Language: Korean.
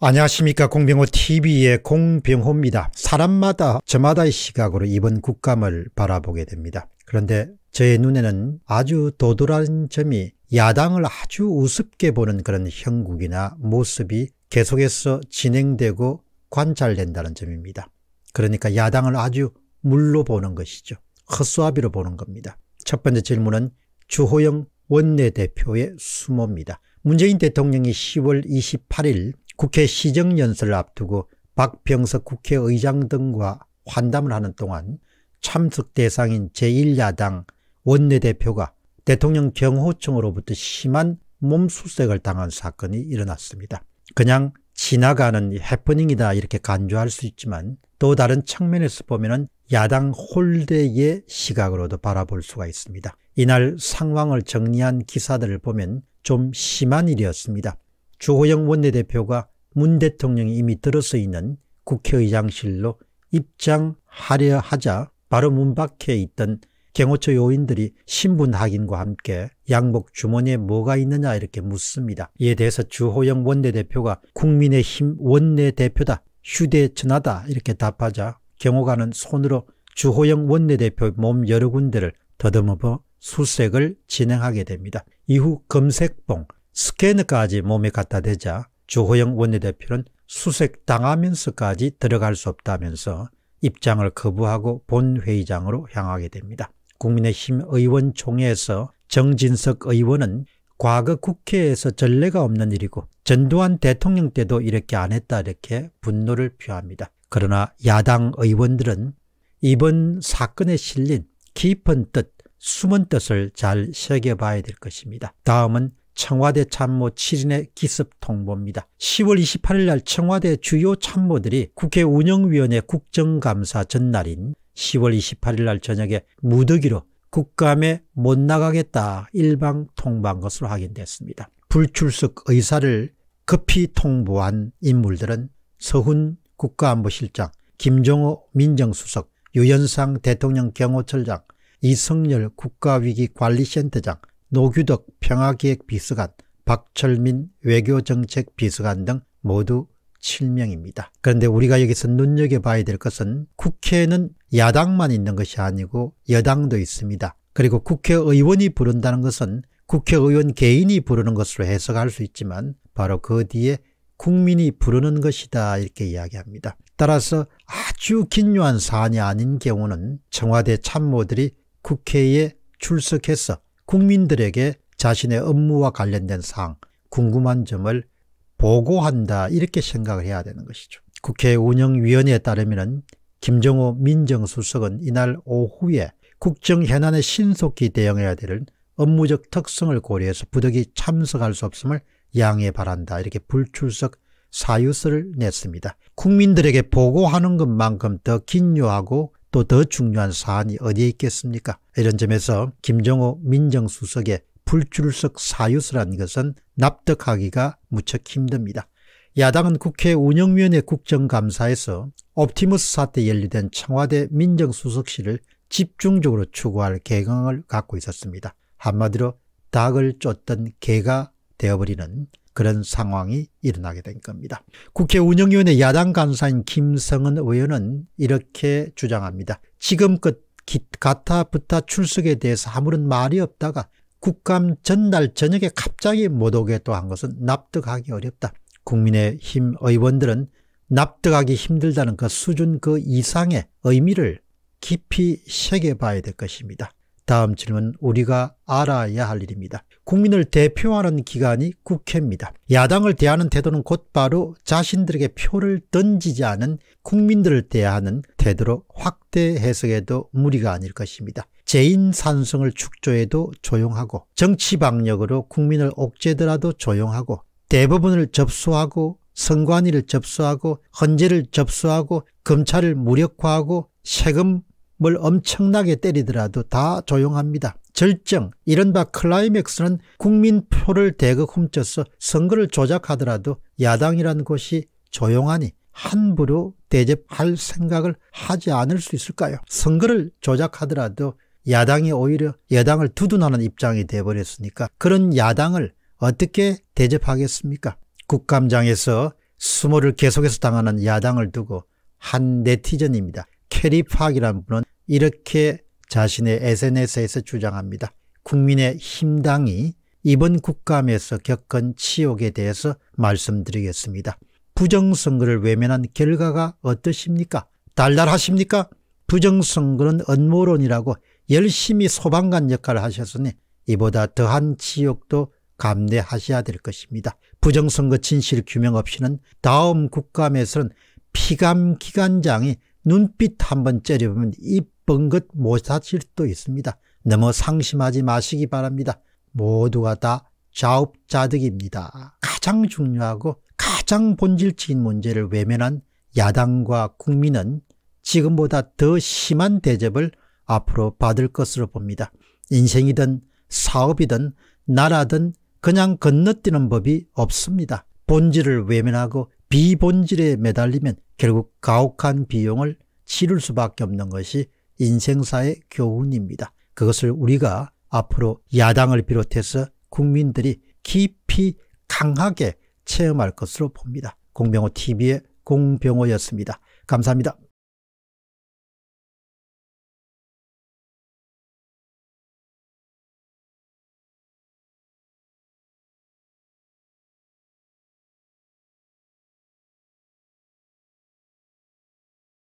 안녕하십니까 공병호 tv의 공병호입니다. 사람마다 저마다의 시각으로 이번 국감을 바라보게 됩니다. 그런데 제 눈에는 아주 도드라는 점이 야당을 아주 우습게 보는 그런 형국이나 모습이 계속해서 진행되고 관찰된다는 점입니다. 그러니까 야당을 아주 물로 보는 것이죠. 헛수아비로 보는 겁니다. 첫 번째 질문은 주호영 원내대표의 수모입니다. 문재인 대통령이 10월 28일 국회 시정연설을 앞두고 박병석 국회의장 등과 환담을 하는 동안 참석 대상인 제1야당 원내대표가 대통령 경호청으로부터 심한 몸수색을 당한 사건이 일어났습니다. 그냥 지나가는 해프닝이다 이렇게 간주할 수 있지만 또 다른 측면에서 보면 야당 홀대의 시각으로도 바라볼 수가 있습니다. 이날 상황을 정리한 기사들을 보면 좀 심한 일이었습니다. 주호영 원내대표가 문 대통령이 이미 들어서 있는 국회의장실로 입장하려 하자 바로 문 밖에 있던 경호처 요인들이 신분 확인과 함께 양복 주머니에 뭐가 있느냐 이렇게 묻습니다. 이에 대해서 주호영 원내대표가 국민의힘 원내대표다 휴대전화다 이렇게 답하자 경호관은 손으로 주호영 원내대표 몸 여러 군데를 더듬어 수색을 진행하게 됩니다. 이후 검색봉, 스캐너까지 몸에 갖다 대자 주호영 원내대표는 수색당하면서까지 들어갈 수 없다면서 입장을 거부하고 본회의장으로 향하게 됩니다. 국민의힘 의원총회에서 정진석 의원은 과거 국회에서 전례가 없는 일이고 전두환 대통령 때도 이렇게 안 했다 이렇게 분노를 표합니다. 그러나 야당 의원들은 이번 사건에 실린 깊은 뜻, 숨은 뜻을 잘 새겨봐야 될 것입니다. 다음은 청와대 참모 7인의 기습 통보입니다. 10월 28일 날 청와대 주요 참모들이 국회 운영위원회 국정감사 전날인 10월 28일 날 저녁에 무더기로 국감에 못 나가겠다 일방 통보한 것으로 확인됐습니다. 불출석 의사를 급히 통보한 인물들은 서훈 국가안보실장, 김종호 민정수석, 유현상 대통령 경호처장, 이성열 국가위기관리센터장, 노규덕 평화기획 비서관, 박철민 외교정책 비서관 등 모두 7명입니다. 그런데 우리가 여기서 눈여겨봐야 될 것은 국회는 야당만 있는 것이 아니고 여당도 있습니다. 그리고 국회의원이 부른다는 것은 국회의원 개인이 부르는 것으로 해석할 수 있지만 바로 그 뒤에 국민이 부르는 것이다 이렇게 이야기합니다. 따라서 아주 긴요한 사안이 아닌 경우는 청와대 참모들이 국회에 출석해서 국민들에게 자신의 업무와 관련된 사항, 궁금한 점을 보고한다 이렇게 생각을 해야 되는 것이죠. 국회 운영위원회에 따르면 김정호 민정수석은 이날 오후에 국정 현안에 신속히 대응해야 될 업무적 특성을 고려해서 부득이 참석할 수 없음을 양해 바란다 이렇게 불출석 사유서를 냈습니다. 국민들에게 보고하는 것만큼 더 긴요하고 또 더 중요한 사안이 어디에 있겠습니까? 이런 점에서 김정호 민정수석의 불출석 사유서라는 것은 납득하기가 무척 힘듭니다. 야당은 국회 운영위원회 국정감사에서 옵티머스 사태 연루된 청와대 민정수석실을 집중적으로 추구할 계획을 갖고 있었습니다. 한마디로 닭을 쫓던 개가 되어버리는 그런 상황이 일어나게 된 겁니다. 국회 운영위원회 야당 간사인 김성은 의원은 이렇게 주장합니다. 지금껏 가타부타 출석에 대해서 아무런 말이 없다가 국감 전날 저녁에 갑자기 못 오게 또 한 것은 납득하기 어렵다. 국민의힘 의원들은 납득하기 힘들다는 그 수준 그 이상의 의미를 깊이 새겨봐야 될 것입니다. 다음 질문 우리가 알아야 할 일입니다. 국민을 대표하는 기관이 국회입니다. 야당을 대하는 태도는 곧바로 자신들에게 표를 던지지 않은 국민들을 대하는 태도로 확대 해석에도 무리가 아닐 것입니다. 재인 산성을 축조해도 조용하고 정치 방역으로 국민을 옥죄더라도 조용하고 대부분을 접수하고 선관위를 접수하고 헌재를 접수하고 검찰을 무력화하고 세금 뭘 엄청나게 때리더라도 다 조용합니다. 절정, 이른바 클라이맥스는 국민표를 대거 훔쳐서 선거를 조작하더라도 야당이라는 곳이 조용하니 함부로 대접할 생각을 하지 않을 수 있을까요? 선거를 조작하더라도 야당이 오히려 여당을 두둔하는 입장이 돼버렸으니까 그런 야당을 어떻게 대접하겠습니까? 국감장에서 수모를 계속해서 당하는 야당을 두고 한 네티즌입니다. 캐리 팍이라는 분은 이렇게 자신의 SNS에서 주장합니다. 국민의 힘당이 이번 국감에서 겪은 치욕에 대해서 말씀드리겠습니다. 부정선거를 외면한 결과가 어떠십니까? 달달하십니까? 부정선거는 음모론이라고 열심히 소방관 역할을 하셨으니 이보다 더한 치욕도 감내하셔야 될 것입니다. 부정선거 진실 규명 없이는 다음 국감에서는 피감 기관장이 눈빛 한번 째려보면 이번것 못하실 수도 있습니다. 너무 상심하지 마시기 바랍니다. 모두가 다 자업자득입니다. 가장 중요하고 가장 본질적인 문제를 외면한 야당과 국민은 지금보다 더 심한 대접을 앞으로 받을 것으로 봅니다. 인생이든 사업이든 나라든 그냥 건너뛰는 법이 없습니다. 본질을 외면하고 비본질에 매달리면 결국 가혹한 비용을 치를 수밖에 없는 것이 인생사의 교훈입니다. 그것을 우리가 앞으로 야당을 비롯해서 국민들이 깊이 강하게 체험할 것으로 봅니다. 공병호 TV의 공병호였습니다. 감사합니다.